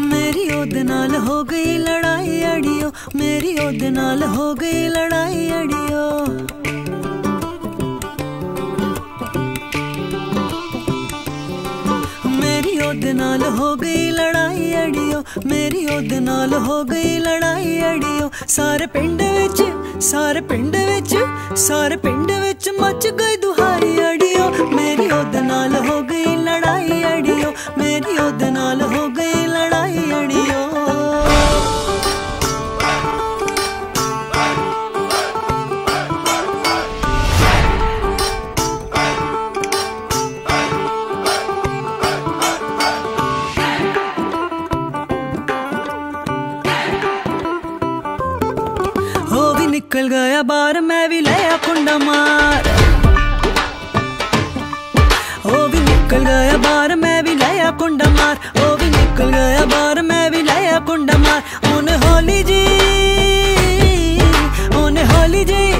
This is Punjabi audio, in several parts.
ਮੇਰੀ ਉਹਦੇ ਨਾਲ ਹੋ ਗਈ ਲੜਾਈ ਅੜਿਓ ਮੇਰੀ ਉਹਦੇ ਨਾਲ ਹੋ ਗਈ ਲੜਾਈ ਅੜਿਓ ਉਹਦੇ ਨਾਲ ਹੋ ਗਈ ਲੜਾਈ ਅੜਿਓ ਮੇਰੀ ਉਹਦੇ ਨਾਲ ਹੋ ਗਈ ਲੜਾਈ ਅੜਿਓ ਸਾਰੇ ਪਿੰਡ ਵਿੱਚ ਸਾਰੇ ਪਿੰਡ ਵਿੱਚ ਸਾਰੇ ਪਿੰਡ ਵਿੱਚ ਮੱਚ ਗਈ ਨਿਕਲ ਗਿਆ ਬਾਹਰ, ਮੈਂ ਵੀ ਲਿਆ ਕੁੰਡਾ ਮਾਰ। ਉਹ ਵੀ ਨਿਕਲ ਗਿਆ ਬਾਹਰ, ਮੈਂ ਵੀ ਲਿਆ ਕੁੰਡਾ ਮਾਰ। ਉਹ ਵੀ ਨਿਕਲ ਗਿਆ ਬਾਹਰ, ਮੈਂ ਵੀ ਲਿਆ ਕੁੰਡਾ ਮਾਰ। ਉਹਨੇ ਹੌਲੀ ਜੀ ਉਹਨੇ ਹੌਲੀ ਜੀ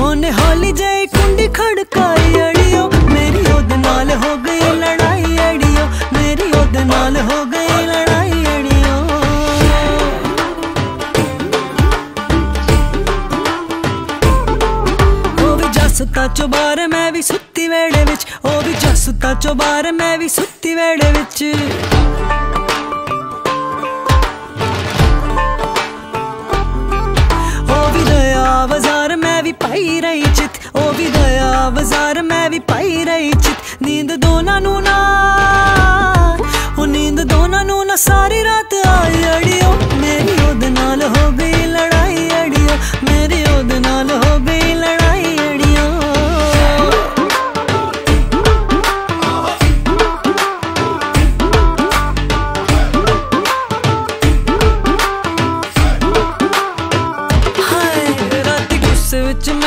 ਉਹਨੇ ਹੌਲੀ ਜੀ ਕੁੰਡੀ ਖੜਕਾਈ ਅੜਿਓ। ਮੇਰੀ ਉਹਦੇ ਨਾਲ ਹੋ ਗਈ ਲੜਾਈ ਅੜਿਓ। ਮੇਰੀ ਉਹਦੇ ਨਾਲ ਹੋ ਗਈ ਲੜਾਈ ਜਸਤਾ ਚੋਬਾਰ ਮੈਂ ਵੀ ਸੁੱਤੀ ਵੇੜੇ ਵਿੱਚ, ਉਹ ਵੀ ਜਸਤਾ ਚੋਬਾਰ ਮੈਂ ਵੀ ਸੁੱਤੀ ਵੇੜੇ ਵਿੱਚ। ਉਹ ਵੀ ਦਇਆ ਬਾਜ਼ਾਰ ਮੈਂ ਵੀ ਪਾਈ ਰਹੀ ਚਿਤ, ਉਹ ਵੀ ਦਇਆ ਬਾਜ਼ਾਰ ਮੈਂ ਵੀ ਪਾਈ ਰਹੀ ਚਿਤ। ਨੀਂਦ ਦੋਨਾਂ ਨੂੰ ਨਾ, ਉਹ ਨੀਂਦ ਦੋਨਾਂ ਨੂੰ ਨਾ, ਸਾਰੀ ਰਾਤ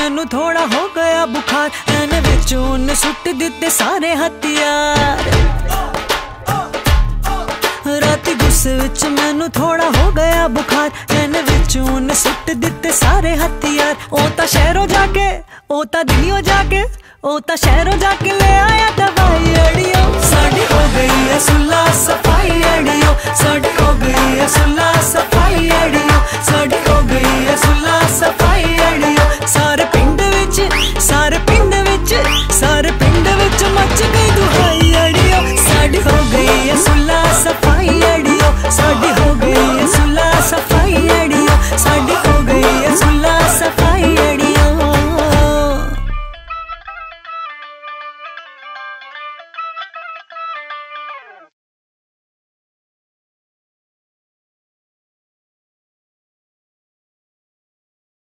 ਮੈਨੂੰ ਥੋੜਾ ਹੋ ਗਿਆ ਬੁਖਾਰ। ਐਨੇ ਵਿੱਚ ਉਹਨੇ ਸੁੱਟ ਦਿੱਤੇ ਸਾਰੇ ਹਥਿਆਰ। ਰਾਤੀ ਗੁੱਸੇ ਵਿੱਚ ਮੈਨੂੰ ਥੋੜਾ ਹੋ ਗਿਆ ਬੁਖਾਰ। ਐਨੇ ਵਿੱਚ ਉਹਨੇ ਸੁੱਟ ਦਿੱਤੇ ਸਾਰੇ ਹਥਿਆਰ। ਉਹ ਤਾਂ ਸ਼ਹਿਰੋਂ ਜਾ ਕੇ, ਉਹ ਤਾਂ ਦਿੱਲੀੋਂ ਜਾ ਕੇ, ਉਹ ਤਾਂ ਸ਼ਹਿਰੋਂ ਜਾ ਕੇ ਲੈ ਆਇਆ ਦਵਾਈ ਅੜਿਓ। ਸਾਡੀ ਹੋ ਗਈ ਐ